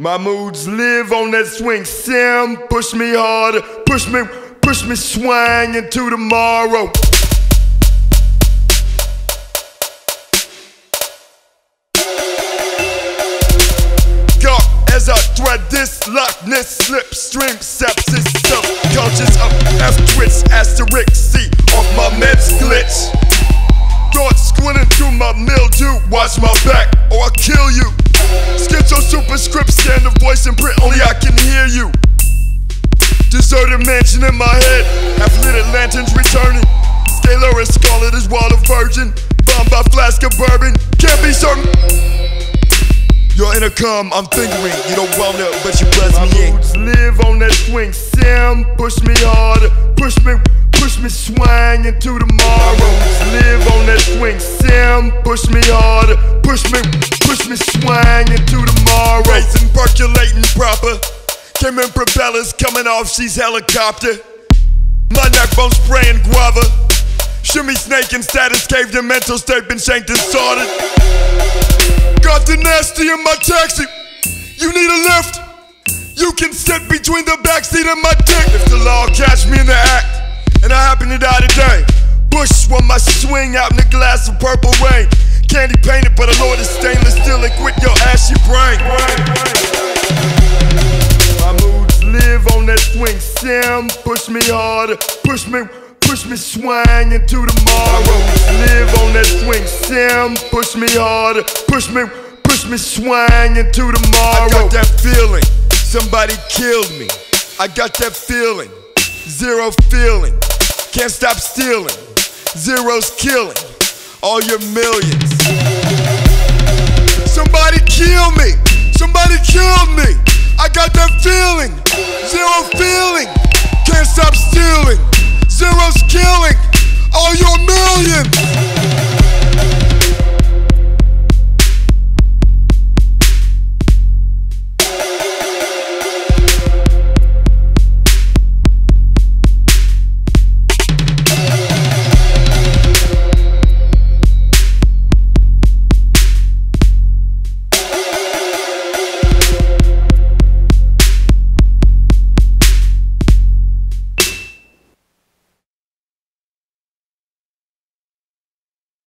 My moods live on that swing sim. Push me harder, push me, push me swang into tomorrow. Go as I thread this Loch Ness, slipstream, sepsis, subconscious of F twitch, asterisk, C off my meds glitch. Thoughts squinting through my mildew, watch my back or I'll kill you. Schizo superscript, scan the voice and print, only I can hear you. Deserted mansion in my head, half lit lanterns returning. Sclera and scarlet is wild a virgin. Bombed by flask of bourbon, can't be certain. Your intercom, I'm fingering. You don't wanna, but you buzz me in. Live on that swing, Sam. Push me harder, push me, push me swang into tomorrow. Live on that swing, Sam. Push me harder, push me, push me swang into tomorrow. Racing, percolating proper. Caiman propellers coming off, she's helicopter. My neck bone spraying guava. Shimmy snake and status cave, your mental state been shanked and sorted. Got the nasty in my taxi. You need a lift. You can sit between the backseat and my dick. If the law catch me in the act, and I happen to today. Bush when my swing out in a glass of purple rain. Candy painted, but a lord is stainless steel. Liquid your ashy brain. My moods live on that swing sim. Push me harder, push me, push me swang into tomorrow. Live on that swing sim. Push me harder, push me, push me swang into tomorrow. I got that feeling, somebody killed me. I got that feeling, zero feeling. Can't stop stealing, zero's killing all your millions. Somebody kill me, somebody killed me. I got that feeling, zero feeling. Can't stop stealing, zero's killing all your millions.